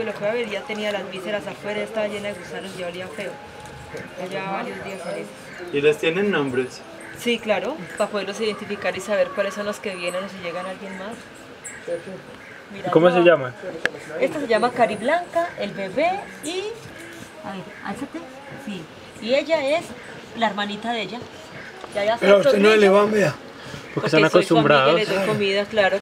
Pues lo que a ver, ya tenía las vísceras afuera, estaba llena de gusanos y olía feo. Ya varios días en eso. ¿Y les tienen nombres? Sí, claro, para poderlos identificar y saber cuáles son los que vienen o si llegan alguien más. Mira, ¿Cómo se llama? Esta se llama Cari Blanca, el bebé y... A ver, álzate. Sí. Y ella es la hermanita de ella. Ya, Pero a usted no niños, le van, vea. Porque están soy su amiga, les doy comida, claro.